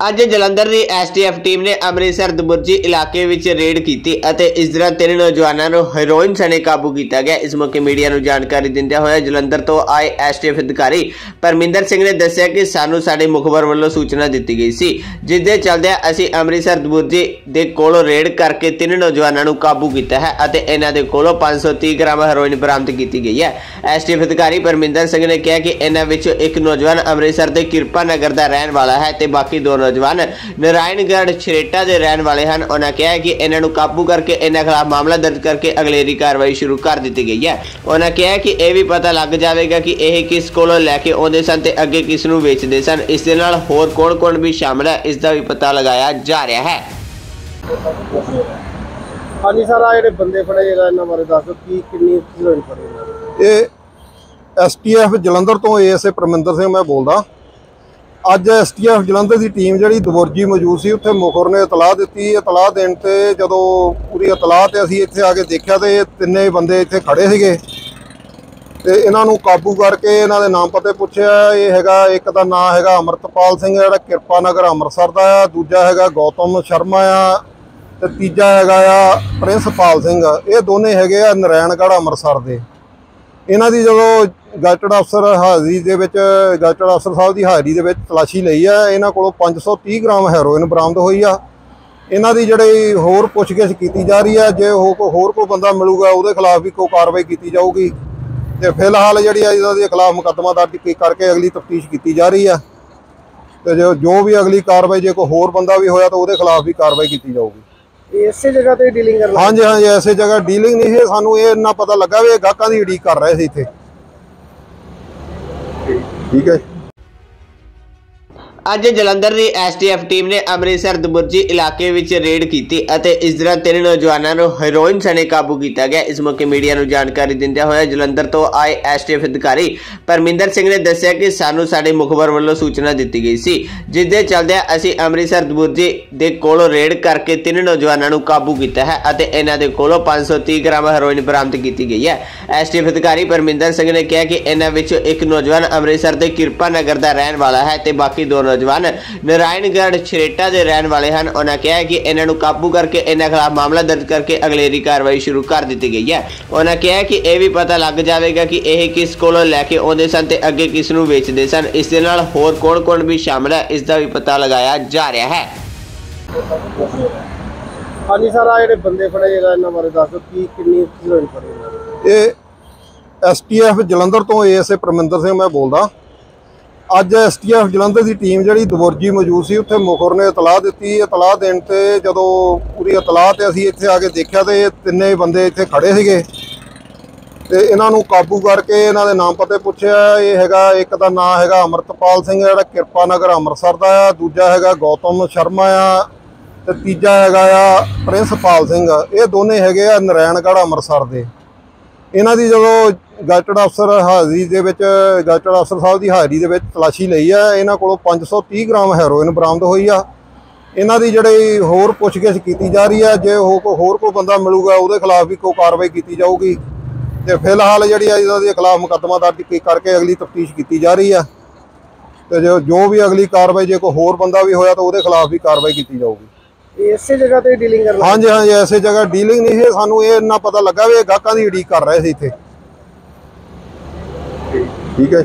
ਅੱਜ ਜਲੰਧਰ ਦੀ STF team ਨੇ ਅੰਮ੍ਰਿਤਸਰ ਦਬੁਰਜੀ ਇਲਾਕੇ ਵਿੱਚ ਰੇਡ ਕੀਤੀ ਅਤੇ ਇਸ ਦੌਰਾਨ ਤਿੰਨ ਨੌਜਵਾਨਾਂ ਨੂੰ ਹੈਰੋਇਨ ਸਣੇ ਕਾਬੂ ਕੀਤਾ ਗਿਆ। ਇਸ ਮੌਕੇ ਮੀਡੀਆ ਨੂੰ ਜਾਣਕਾਰੀ ਦਿੰਦਿਆਂ ਹੋਇਆ ਜਲੰਧਰ ਤੋਂ ਆਏ ਐਸਟੀਐਫ ਅਧਿਕਾਰੀ ਪਰਮਿੰਦਰ ਸਿੰਘ ਨੇ ਦੱਸਿਆ ਕਿ ਸਾਨੂੰ ਸਾਡੇ ਮੁਖਬਰ ਵੱਲੋਂ ਸੂਚਨਾ ਦਿੱਤੀ ਗਈ ਸੀ ਜਿਸ ਦੇ ਚੱਲਦਿਆਂ ਅਸੀਂ ਅੰਮ੍ਰਿਤਸਰ ਦਬੁਰਜੀ ਦੇ ਕੋਲੋਂ ਰੇਡ ਕਰਕੇ ਤਿੰਨ ਨੌਜਵਾਨਾਂ ਨੂੰ ਕਾਬੂ ਕੀਤਾ ਹੈ ਅਤੇ ਇਹਨਾਂ ਦੇ ਕੋਲੋਂ 530 ਗ੍ਰਾਮ ਹੈਰੋਇਨ ਬਰਾਮਦ ਕੀਤੀ ਗਈ ਹੈ। ਐਸਟੀਐਫ ਅਧਿਕਾਰੀ ਪਰਮਿੰਦਰ ਸਿੰਘ ਨੇ ਕਿਹਾ ਕਿ ਇਹਨਾਂ ਵਿੱਚੋਂ ਇੱਕ ਨੌਜਵਾਨ ਅੰਮ੍ਰਿਤਸਰ ਦੇ ਕਿਰਪਾ ਨਗਰ ਦਾ ਰਹਿਣ ਵਾਲਾ ਹੈ ਤੇ ਬਾਕੀ ਦੋ ਨੌਜਵਾਨ ਨਾਰਾਇਣਗੜ੍ਹ ਛਰੇਟਾ ਦੇ ਰਹਿਣ ਵਾਲੇ ਹਨ। ਉਹਨਾਂ ਕਿਹਾ ਕਿ ਇਹਨਾਂ ਨੂੰ ਕਾਬੂ ਕਰਕੇ ਇਹਨਾਂ ਖਿਲਾਫ ਮਾਮਲਾ ਦਰਜ ਕਰਕੇ ਅਗਲੇਰੀ ਕਾਰਵਾਈ ਸ਼ੁਰੂ ਕਰ ਦਿੱਤੀ ਗਈ ਹੈ। ਉਹਨਾਂ ਕਿਹਾ ਕਿ ਇਹ ਵੀ ਪਤਾ ਲੱਗ ਜਾਵੇਗਾ ਕਿ ਇਹ ਕਿਸ ਕੋਲੋਂ ਲੈ ਕੇ ਆਉਂਦੇ ਸਨ ਤੇ ਅੱਗੇ ਕਿਸ ਨੂੰ ਵੇਚਦੇ ਸਨ। ਇਸ ਦੇ ਨਾਲ ਹੋਰ ਕੌਣ-ਕੌਣ ਵੀ ਸ਼ਾਮਲ ਹੈ ਇਸ ਦਾ ਵੀ ਪਤਾ ਲਗਾਇਆ ਜਾ ਰਿਹਾ ਹੈ। ਹਾਂਜੀ ਸਰ ਆ ਜਿਹੜੇ ਬੰਦੇ ਫੜੇ ਜਿਹੜਾ ਇਹਨਾਂ ਬਾਰੇ ਦੱਸੋ ਕੀ ਕਿੰਨੀ ਹੀਰੋਇਨ ਫੜੀ? ਇਹ ਐਸਟੀਐਫ ਜਲੰਧਰ ਤੋਂ ਏਐਸਏ ਪਰਮਿੰਦਰ ਸਿੰਘ ਮੈਂ ਬੋਲਦਾ। ਅੱਜ ਐਸਟੀਐਫ ਜਲੰਧਰ ਦੀ ਟੀਮ ਜਿਹੜੀ ਦਬੁਰਜੀ ਮੌਜੂਦ ਸੀ, ਉੱਥੇ ਮੁਖਰ ਨੇ ਇਤਲਾਹ ਦਿੱਤੀ। ਇਤਲਾਹ ਦੇਣ ਤੇ ਜਦੋਂ ਪੂਰੀ ਇਤਲਾਹ ਤੇ ਅਸੀਂ ਇੱਥੇ ਆ ਕੇ ਦੇਖਿਆ ਤੇ ਇਹ ਤਿੰਨੇ ਬੰਦੇ ਇੱਥੇ ਖੜੇ ਸੀਗੇ। ਤੇ ਇਹਨਾਂ ਨੂੰ ਕਾਬੂ ਕਰਕੇ ਇਹਨਾਂ ਦੇ ਨਾਮ ਪਤੇ ਪੁੱਛਿਆ, ਇਹ ਹੈਗਾ ਇੱਕ ਦਾ ਨਾਮ ਹੈਗਾ ਅਮਰਤਪਾਲ ਸਿੰਘ ਜਿਹੜਾ ਕਿਰਪਾ ਨਗਰ ਅੰਮ੍ਰਿਤਸਰ ਦਾ ਆ। ਦੂਜਾ ਹੈਗਾ ਗੌਤਮ ਸ਼ਰਮਾ ਆ, ਤੇ ਤੀਜਾ ਹੈਗਾ ਆ ਪ੍ਰਿੰਸਪਾਲ ਸਿੰਘ। ਇਹ ਦੋਨੇ ਹੈਗੇ ਆ ਨਰੈਣਗੜ੍ਹ ਅੰਮ੍ਰਿਤਸਰ ਦੇ। ਇਹਨਾਂ ਦੀ ਜਦੋਂ ਗਜ਼ਟਡ ਅਫਸਰ ਹਾਜ਼ਰੀ ਦੇ ਵਿੱਚ ਗਜ਼ਟਡ ਅਫਸਰ ਸਾਹਿਬ ਦੀ ਹਾਜ਼ਰੀ ਦੇ ਵਿੱਚ ਤਲਾਸ਼ੀ ਲਈ ਆ, ਇਹਨਾਂ ਕੋਲੋਂ 530 ਗ੍ਰਾਮ ਹੈਰੋਇਨ ਬਰਾਮਦ ਹੋਈ ਆ। ਇਹਨਾਂ ਦੀ ਜਿਹੜੀ ਹੋਰ ਪੁੱਛਗਿੱਛ ਕੀਤੀ ਜਾ ਰਹੀ ਹੈ ਜੇ ਉਹ ਕੋ ਹੋਰ ਕੋਈ ਬੰਦਾ ਮਿਲੂਗਾ, ਉਹਦੇ ਖਿਲਾਫ ਵੀ ਕੋਈ ਕਾਰਵਾਈ ਕੀਤੀ ਜਾਊਗੀ। ਤੇ ਫਿਲਹਾਲ ਜਿਹੜੀ ਆ, ਇਹਨਾਂ ਦੇ ਖਿਲਾਫ ਮੁਕੱਦਮਾ ਦਰਜ ਕੀ- ਕਰਕੇ ਅਗਲੀ ਤਫਤੀਸ਼ ਕੀਤੀ ਜਾ ਰਹੀ ਆ। ਤੇ ਜੋ ਵੀ ਅਗਲੀ ਕਾਰਵਾਈ, ਜੇ ਕੋਈ ਹੋਰ ਬੰਦਾ ਵੀ ਹੋਇਆ, ਤਾਂ ਉਹਦੇ ਖਿਲਾਫ ਵੀ ਕਾਰਵਾਈ ਕੀਤੀ ਜਾਊਗੀ। ਇਸੇ ਜਗ੍ਹਾ ਤੇ ਡੀਲਿੰਗ ਕਰਨ ਹਾਂਜੀ ਹਾਂਜੀ ਐਸੇ ਜਗ੍ਹਾ ਡੀਲਿੰਗ ਨਹੀਂ ਸੀ, ਸਾਨੂੰ ਇਹ ਇੰਨਾ ਪਤਾ ਲੱਗਾ ਵੀ ਇਹ ਗਾਹਕਾਂ ਦੀ ਉਡੀਕ ਕਰ ਰਹੇ ਸੀ ਇੱਥੇ। ਠੀਕ ਹੈ ਅੱਜ ਜਲੰਧਰ ਦੀ ਐਸਟੀਐਫ ਟੀਮ ਨੇ ਅੰਮ੍ਰਿਤਸਰ ਦਬੁਰਜੀ ਇਲਾਕੇ ਵਿੱਚ ਰੇਡ ਕੀਤੀ ਅਤੇ ਇਸ ਦੌਰਾਨ ਤਿੰਨ ਨੌਜਵਾਨਾਂ ਨੂੰ ਹੈਰੋਇਨ ਸਣੇ ਕਾਬੂ ਕੀਤਾ ਗਿਆ। ਇਸ ਮੌਕੇ ਮੀਡੀਆ ਨੂੰ ਜਾਣਕਾਰੀ ਦਿੰਦਿਆਂ ਹੋਇਆ ਜਲੰਧਰ ਤੋਂ ਆਏ ਐਸਟੀਐਫ ਅਧਿਕਾਰੀ ਪਰਮਿੰਦਰ ਸਿੰਘ ਨੇ ਦੱਸਿਆ ਕਿ ਸਾਨੂੰ ਸਾਡੇ ਮੁਖਬਰ ਵੱਲੋਂ ਸੂਚਨਾ ਦਿੱਤੀ ਗਈ ਸੀ ਜਿਸ ਦੇ ਚੱਲਦਿਆਂ ਅਸੀਂ ਅੰਮ੍ਰਿਤਸਰ ਦਬੁਰਜੀ ਦੇ ਕੋਲੋਂ ਰੇਡ ਕਰਕੇ ਤਿੰਨ ਨੌਜਵਾਨਾਂ ਨੂੰ ਕਾਬੂ ਕੀਤਾ ਹੈ ਅਤੇ ਇਹਨਾਂ ਦੇ ਕੋਲੋਂ 530 ਗ੍ਰਾਮ ਹੈਰੋਇਨ ਬਰਾਮਦ ਕੀਤੀ ਗਈ ਹੈ। ਐਸਟੀਐਫ ਅਧਿਕਾਰੀ ਪਰਮਿੰਦਰ ਸਿੰਘ ਨੇ ਕਿਹਾ ਕਿ ਇਹਨਾਂ ਵਿੱਚੋਂ ਇੱਕ ਨੌਜਵਾਨ ਅੰਮ੍ਰਿਤਸਰ ਦੇ ਕਿਰਪਾ ਨਗਰ ਦਾ ਰਹਿਣ ਵਾਲਾ ਹੈ ਤੇ ਬਾਕੀ ਦੋ ਨੌਜਵਾਨ ਨਾਰਾਇਣਗੜ੍ਹ ਛਰੇਟਾ ਦੇ ਰਹਿਣ ਵਾਲੇ ਹਨ। ਉਹਨਾਂ ਕਿਹਾ ਕਿ ਇਹਨਾਂ ਨੂੰ ਕਾਬੂ ਕਰਕੇ ਇਹਨਾਂ ਖਿਲਾਫ ਮਾਮਲਾ ਦਰਜ ਕਰਕੇ ਅਗਲੇਰੀ ਕਾਰਵਾਈ ਸ਼ੁਰੂ ਕਰ ਦਿੱਤੀ ਗਈ ਹੈ। ਉਹਨਾਂ ਕਿਹਾ ਕਿ ਇਹ ਵੀ ਪਤਾ ਲੱਗ ਜਾਵੇਗਾ ਕਿ ਇਹ ਕਿਸ ਕੋਲੋਂ ਲੈ ਕੇ ਆਉਂਦੇ ਸਨ ਤੇ ਅੱਗੇ ਕਿਸ ਨੂੰ ਵੇਚਦੇ ਸਨ। ਇਸ ਦੇ ਨਾਲ ਹੋਰ ਕੌਣ-ਕੌਣ ਵੀ ਸ਼ਾਮਲ ਹੈ ਇਸ ਦਾ ਵੀ ਪਤਾ ਲਗਾਇਆ ਜਾ ਰਿਹਾ ਹੈ। ਹਾਂਜੀ ਸਰ ਆ ਜਿਹੜੇ ਬੰਦੇ ਫੜੇ ਜਿਹੜਾ ਇਹਨਾਂ ਬਾਰੇ ਦੱਸੋ ਕੀ ਕਿੰਨੀ ਫੜੀ? ਇਹ ਐਸਟੀਐਫ ਜਲੰਧਰ ਤੋਂ ਏਐਸਏ ਪਰਮਿੰਦਰ ਸਿੰਘ ਮੈਂ ਬੋਲਦਾ। ਅੱਜ ਐਸਟੀਐਫ ਜਲੰਧਰ ਦੀ ਟੀਮ ਜਿਹੜੀ ਦਬੁਰਜੀ ਮੌਜੂਦ ਸੀ, ਉੱਥੇ ਮੁਖਰ ਨੇ ਇਤਲਾਹ ਦਿੱਤੀ। ਇਤਲਾਹ ਦੇਣ ਤੇ ਜਦੋਂ ਪੂਰੀ ਇਤਲਾਹ ਤੇ ਅਸੀਂ ਇੱਥੇ ਆ ਕੇ ਦੇਖਿਆ ਤੇ ਇਹ ਤਿੰਨੇ ਬੰਦੇ ਇੱਥੇ ਖੜੇ ਸੀਗੇ। ਤੇ ਇਹਨਾਂ ਨੂੰ ਕਾਬੂ ਕਰਕੇ ਇਹਨਾਂ ਦੇ ਨਾਮ ਪਤੇ ਪੁੱਛਿਆ। ਇਹ ਹੈਗਾ, ਇੱਕ ਦਾ ਨਾਮ ਹੈਗਾ ਅਮਰਤਪਾਲ ਸਿੰਘ, ਜਿਹੜਾ ਕਿਰਪਾ ਨਗਰ ਅੰਮ੍ਰਿਤਸਰ ਦਾ ਆ। ਦੂਜਾ ਹੈਗਾ ਗੌਤਮ ਸ਼ਰਮਾ ਆ। ਤੇ ਤੀਜਾ ਹੈਗਾ ਆ ਪ੍ਰਿੰਸਪਾਲ ਸਿੰਘ। ਇਹ ਦੋਨੇ ਹੈਗੇ ਆ ਨਰੈਣਗੜ੍ਹ ਅੰਮ੍ਰਿਤਸਰ ਦੇ। ਇਹਨਾਂ ਦੀ ਜਦੋਂ ਗਜ਼ਟਡ ਅਫਸਰ ਹਾਜ਼ਰੀ ਦੇ ਵਿੱਚ ਗਜ਼ਟਡ ਅਫਸਰ ਸਾਹਿਬ ਦੀ ਹਾਜ਼ਰੀ ਦੇ ਵਿੱਚ ਤਲਾਸ਼ੀ ਲਈ ਆ, ਇਹਨਾਂ ਕੋਲੋਂ 530 ਗ੍ਰਾਮ ਹੈਰੋਇਨ ਬਰਾਮਦ ਹੋਈ ਆ। ਇਹਨਾਂ ਦੀ ਜਿਹੜੀ ਹੋਰ ਪੁੱਛਗਿੱਛ ਕੀਤੀ ਜਾ ਰਹੀ ਹੈ ਜੇ ਉਹ ਕੋਈ ਹੋਰ ਕੋਈ ਬੰਦਾ ਮਿਲੂਗਾ, ਉਹਦੇ ਖਿਲਾਫ ਵੀ ਕੋਈ ਕਾਰਵਾਈ ਕੀਤੀ ਜਾਊਗੀ। ਤੇ ਫਿਲਹਾਲ ਜਿਹੜੀ ਆ, ਇਹਨਾਂ ਦੇ ਖਿਲਾਫ ਮੁਕੱਦਮਾ ਦਰਜ ਕੀ- ਕਰਕੇ ਅਗਲੀ ਤਫਤੀਸ਼ ਕੀਤੀ ਜਾ ਰਹੀ ਆ। ਤੇ ਜੋ ਵੀ ਅਗਲੀ ਕਾਰਵਾਈ, ਜੇ ਕੋਈ ਹੋਰ ਬੰਦਾ ਵੀ ਹੋਇਆ, ਤਾਂ ਉਹਦੇ ਖਿਲਾਫ ਵੀ ਕਾਰਵਾਈ ਕੀਤੀ ਜਾਊਗੀ। ਇਸੇ ਜਗ੍ਹਾ ਤੇ ਡੀਲਿੰਗ ਕਰਨ ਲੱਗੇ? ਹਾਂਜੀ ਹਾਂਜੀ ਐਸੇ ਜਗ੍ਹਾ ਡੀਲਿੰਗ ਨਹੀਂ ਸੀ ਸਾਨੂੰ ਇਹ ਇੰਨਾ ਪਤਾ ਲੱਗਾ ਵੀ ਇਹ ਗਾਹਕਾਂ ਦੀ ਉਡੀਕ ਕਰ ਰਹੇ ਸੀ ਇੱਥੇ ਠੀਕ ਹੈ